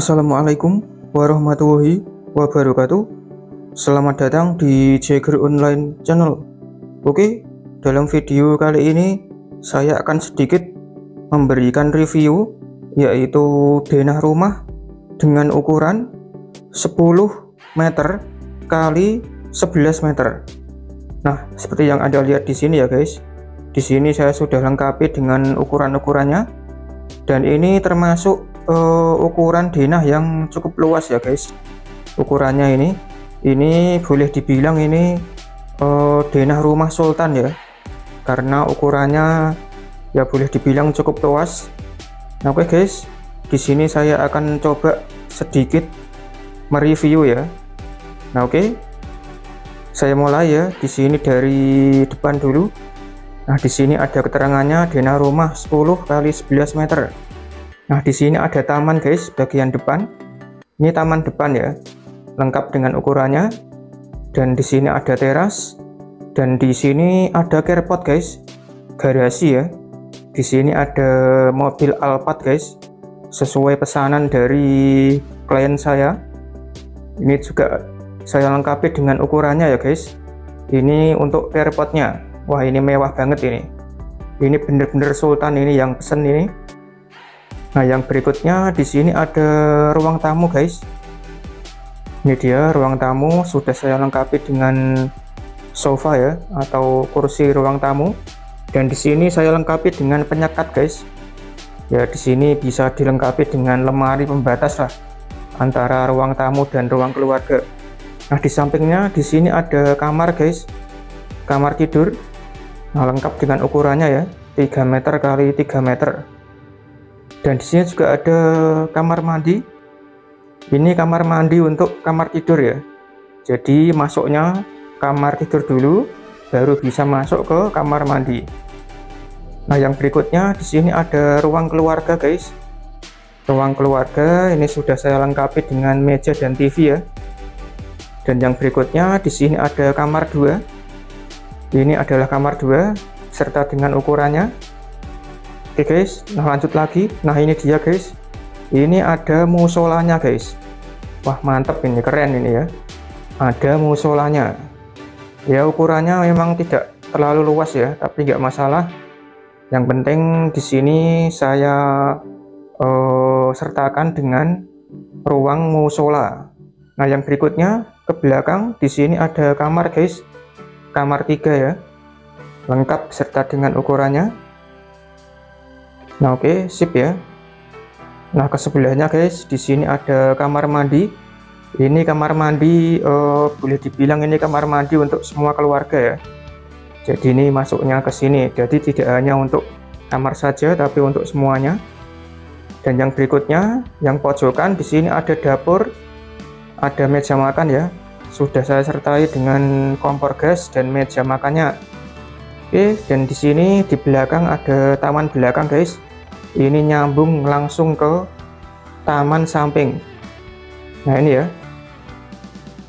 Assalamualaikum warahmatullahi wabarakatuh. Selamat datang di Jagger Online Channel. Oke, dalam video kali ini saya akan sedikit memberikan review yaitu denah rumah dengan ukuran 10 meter kali 11 meter. Nah, seperti yang Anda lihat di sini ya guys. Di sini saya sudah lengkapi dengan ukuran-ukurannya. Dan ini termasuk uh, ukuran denah yang cukup luas ya guys. Ukurannya ini ini boleh dibilang ini uh, denah rumah sultan ya. Karena ukurannya ya boleh dibilang cukup luas. Nah oke okay guys. Di sini saya akan coba sedikit mereview ya. Nah oke. Okay. saya mulai ya. Di sini dari depan dulu. Nah, di sini ada keterangannya denah rumah 10 kali 11 meter. Nah, di sini ada taman guys, bagian depan. Ini taman depan ya. Lengkap dengan ukurannya. Dan di sini ada teras. Dan di sini ada carport guys. Garasi ya. Di sini ada mobil Alphard guys. Sesuai pesanan dari klien saya. Ini juga saya lengkapi dengan ukurannya ya guys. Ini untuk carportnya wah ini mewah banget ini ini bener-bener sultan ini yang pesen ini nah yang berikutnya di sini ada ruang tamu guys. Ini dia ruang tamu. Sudah saya lengkapi dengan sofa ya atau kursi ruang tamu. Dan di sini saya lengkapi dengan penyekat guys. Ya di sini bisa dilengkapi dengan lemari pembatas lah antara ruang tamu dan ruang keluarga. Nah di sampingnya di sini ada kamar guys. Kamar tidur. Nah, lengkap dengan ukurannya ya, 3 meter kali 3 meter. Dan di sini juga ada kamar mandi. Ini kamar mandi untuk kamar tidur ya. Jadi masuknya kamar tidur dulu, baru bisa masuk ke kamar mandi. Nah, yang berikutnya di sini ada ruang keluarga, guys. Ruang keluarga ini sudah saya lengkapi dengan meja dan TV ya. Dan yang berikutnya di sini ada kamar 2 ini adalah kamar 2 serta dengan ukurannya oke guys. Nah lanjut lagi. Nah ini dia guys. Ini ada musolanya guys. Wah mantep ini. Keren ini ya. Ada musolanya. Ya ukurannya memang tidak terlalu luas ya. Tapi nggak masalah. Yang penting di sini saya uh, sertakan dengan ruang musola. Nah yang berikutnya ke belakang di sini ada kamar guys. Kamar tiga ya. Lengkap serta dengan ukurannya nah oke okay, sip ya. Nah ke sebelahnya guys di sini ada kamar mandi. Ini kamar mandi uh, boleh dibilang ini kamar mandi untuk semua keluarga ya. Jadi ini masuknya ke sini. Jadi tidak hanya untuk kamar saja tapi untuk semuanya. Dan yang berikutnya yang pojokan di sini ada dapur ada meja makan ya. Sudah saya sertai dengan kompor gas dan meja makannya. Oke dan di sini di belakang ada taman belakang guys ini nyambung langsung ke taman samping. Nah ini ya.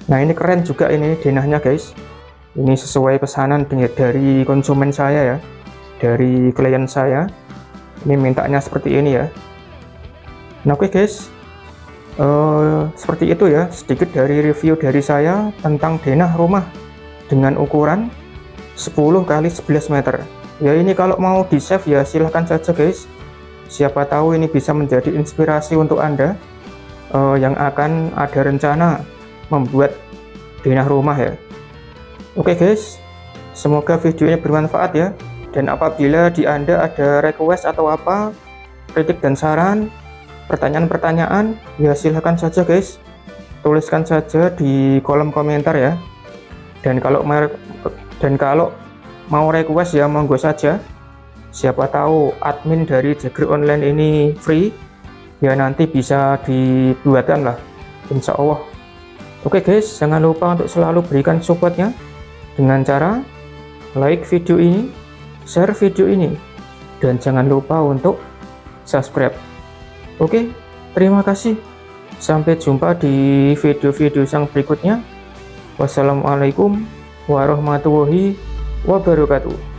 Nah ini keren juga ini denahnya guys. Ini sesuai pesanan dari konsumen saya ya. Dari klien saya. Ini mintanya seperti ini ya. Nah oke guys. Uh, seperti itu ya. Sedikit dari review dari saya tentang denah rumah dengan ukuran 10 kali 11 meter. Ya ini kalau mau di save ya silahkan saja guys siapa tahu ini bisa menjadi inspirasi untuk anda uh, yang akan ada rencana membuat denah rumah ya. Oke guys. Semoga video ini bermanfaat ya. Dan apabila di anda ada request atau apa kritik dan saran pertanyaan-pertanyaan ya silahkan saja guys. Tuliskan saja di kolom komentar ya. Dan kalau dan kalau mau request ya monggo saja siapa tahu admin dari Jagger Online ini free ya nanti bisa dibuatkan lah Insya Allah oke guys jangan lupa untuk selalu berikan supportnya dengan cara like video ini share video ini dan jangan lupa untuk subscribe Oke, terima kasih. Sampai jumpa di video-video yang berikutnya. Wassalamualaikum warahmatullahi wabarakatuh.